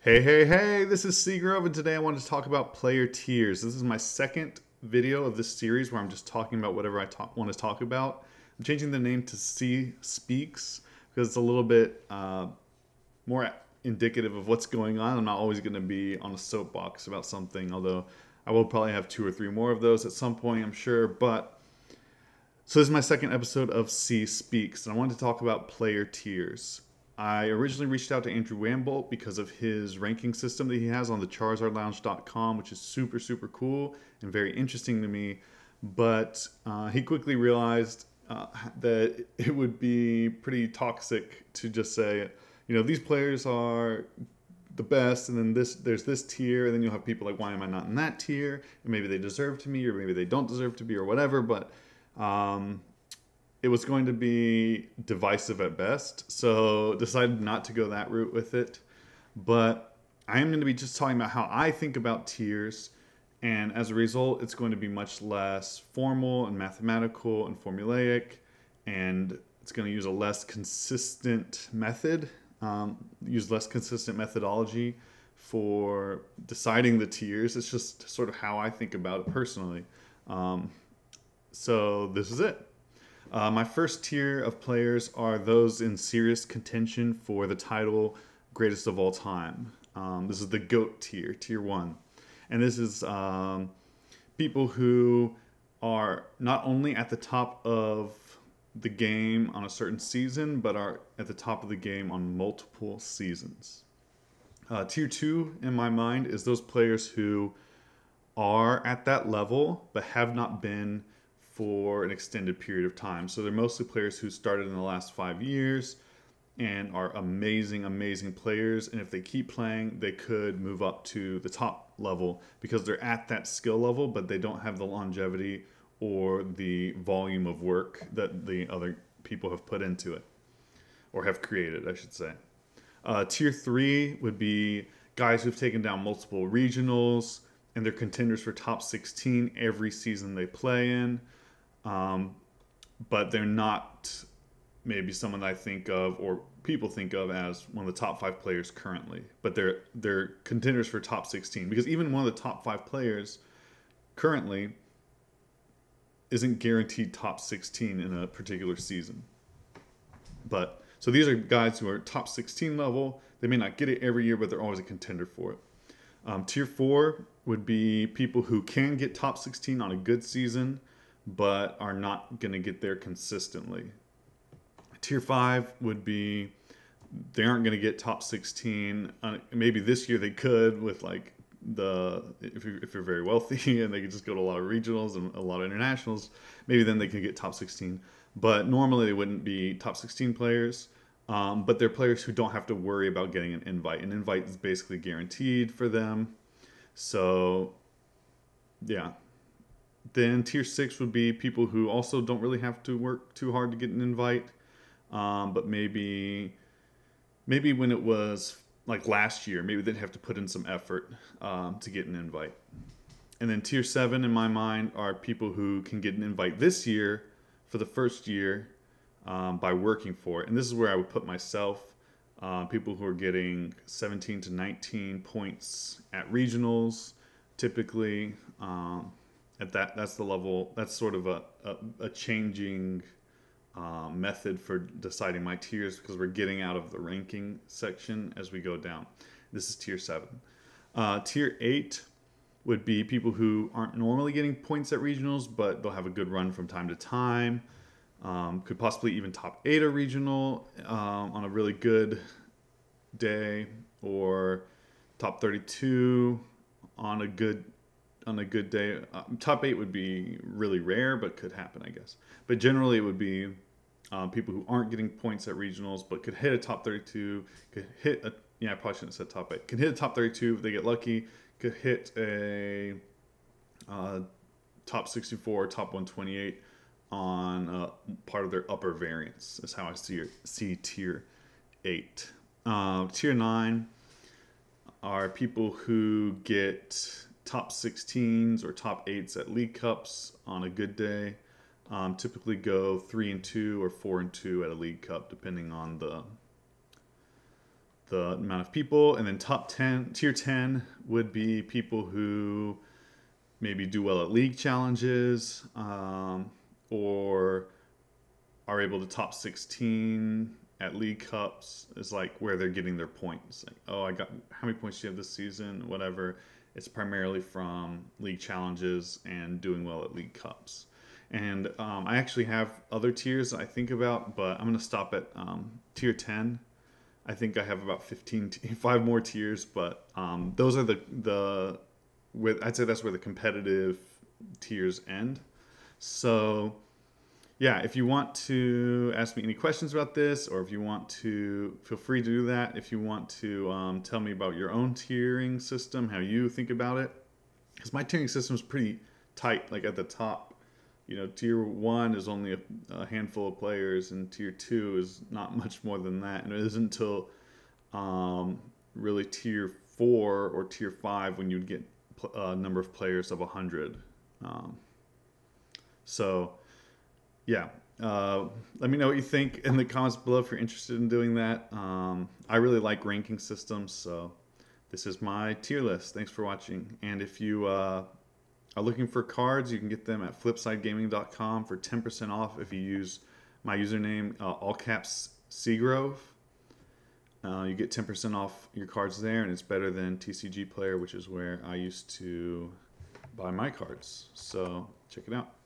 Hey, hey, hey, this is Seagrove, and today I want to talk about player tiers. This is my second video of this series where I'm just talking about whatever I want to talk about. I'm changing the name to Sea Speaks because it's a little bit uh, more indicative of what's going on. I'm not always going to be on a soapbox about something, although I will probably have two or three more of those at some point, I'm sure. But so this is my second episode of Sea Speaks, and I wanted to talk about player tiers. I originally reached out to Andrew Wambolt because of his ranking system that he has on the charizardlounge.com, which is super, super cool and very interesting to me. But uh, he quickly realized uh, that it would be pretty toxic to just say, you know, these players are the best, and then this there's this tier, and then you'll have people like, why am I not in that tier? And maybe they deserve to me, or maybe they don't deserve to be, or whatever. But um, it was going to be divisive at best, so decided not to go that route with it. But I am going to be just talking about how I think about tiers, and as a result, it's going to be much less formal and mathematical and formulaic, and it's going to use a less consistent method, um, use less consistent methodology for deciding the tiers. It's just sort of how I think about it personally. Um, so this is it. Uh, my first tier of players are those in serious contention for the title greatest of all time. Um, this is the GOAT tier, tier one. And this is um, people who are not only at the top of the game on a certain season, but are at the top of the game on multiple seasons. Uh, tier two, in my mind, is those players who are at that level but have not been for an extended period of time. So they're mostly players who started in the last five years and are amazing, amazing players. And if they keep playing, they could move up to the top level because they're at that skill level, but they don't have the longevity or the volume of work that the other people have put into it or have created, I should say. Uh, tier three would be guys who've taken down multiple regionals and they're contenders for top 16 every season they play in um, but they're not maybe someone that I think of or people think of as one of the top five players currently. But they're they're contenders for top 16 because even one of the top five players currently isn't guaranteed top 16 in a particular season. But so these are guys who are top 16 level. They may not get it every year, but they're always a contender for it. Um, tier four would be people who can get top 16 on a good season but are not going to get there consistently. Tier 5 would be they aren't going to get top 16. Uh, maybe this year they could with like the if you're, if you're very wealthy and they could just go to a lot of regionals and a lot of internationals, maybe then they can get top 16. But normally they wouldn't be top 16 players. Um, but they're players who don't have to worry about getting an invite. An invite is basically guaranteed for them. So, yeah, then tier six would be people who also don't really have to work too hard to get an invite, um, but maybe maybe when it was like last year, maybe they'd have to put in some effort um, to get an invite. And then tier seven, in my mind, are people who can get an invite this year for the first year um, by working for it. And this is where I would put myself. Uh, people who are getting 17 to 19 points at regionals, typically. Um, at that that's the level that's sort of a, a, a changing uh, method for deciding my tiers because we're getting out of the ranking section as we go down. This is tier 7 uh, tier 8 would be people who aren't normally getting points at regionals but they'll have a good run from time to time. Um, could possibly even top 8 a regional um, on a really good day or top 32 on a good on a good day. Uh, top eight would be really rare, but could happen, I guess. But generally, it would be uh, people who aren't getting points at regionals, but could hit a top 32, could hit a yeah, I probably shouldn't have said top eight. Can hit a top 32 if they get lucky. Could hit a uh, top 64, top 128 on uh, part of their upper variance. Is how I see see tier eight. Uh, tier nine are people who get top 16s or top 8s at League Cups on a good day. Um, typically go 3 and 2 or 4 and 2 at a League Cup, depending on the the amount of people, and then top ten, tier ten would be people who maybe do well at league challenges um, or are able to top 16 at league cups is like where they're getting their points. Like oh i got how many points do you have this season? Whatever it's primarily from league challenges and doing well at league cups and um, i actually have other tiers i think about but i'm going to stop at um, tier 10 i think i have about 15 t- five more tiers but um, those are the the with I'd say that's where the competitive tiers end. So yeah, if you want to ask me any questions about this, or if you want to, feel free to do that. If you want to um, tell me about your own tiering system, how you think about it, because my tiering system is pretty tight. Like at the top, you know, tier one is only a, a, handful of players, and tier two is not much more than that. And it isn't until um, really tier four or tier five when you'd get uh, number of players of 100. Um, so, yeah. Uh, let me know what you think in the comments below if you're interested in doing that. Um, I really like ranking systems, so this is my tier list. Thanks for watching. And if you uh, are looking for cards, you can get them at flipsidegaming.com for 10% off if you use my username, uh, all caps Seagrove. Uh, you get 10% off your cards there, and it's better than TCG Player, which is where I used to buy my cards. So check it out.